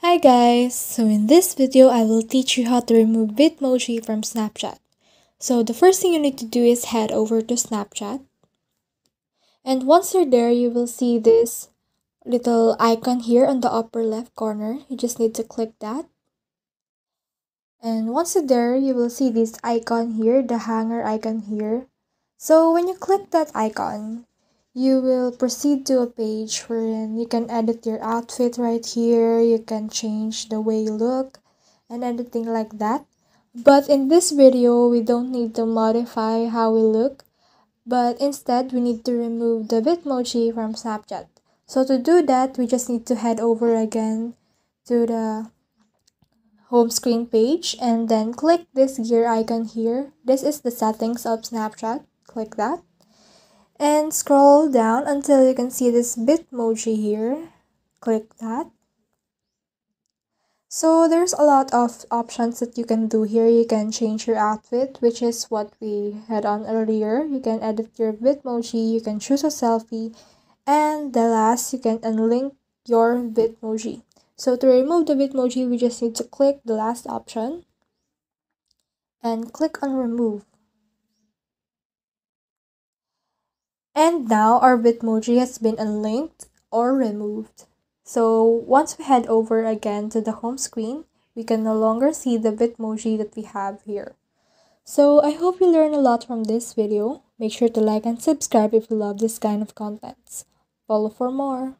Hi guys! So in this video, I will teach you how to remove Bitmoji from Snapchat. So the first thing you need to do is head over to Snapchat. And once you're there, you will see this little icon here on the upper left corner. You just need to click that. And once you're there, you will see this icon here, the hanger icon here. So when you click that icon, you will proceed to a page wherein you can edit your outfit right here. You can change the way you look and anything like that. But in this video we don't need to modify how we look but instead we need to remove the bitmoji from snapchat. So to do that we just need to head over again to the home screen page and then click this gear icon here. This is the settings of snapchat. Click that and scroll down until you can see this bitmoji here. Click that. So there's a lot of options that you can do here. You can change your outfit which is what we had on earlier. You can edit your bitmoji you can choose a selfie and the last you can unlink your bitmoji. So to remove the bitmoji we just need to click the last option and click on remove And now our Bitmoji has been unlinked or removed. So once we head over again to the home screen, we can no longer see the Bitmoji that we have here. So I hope you learned a lot from this video. Make sure to like and subscribe if you love this kind of contents. Follow for more.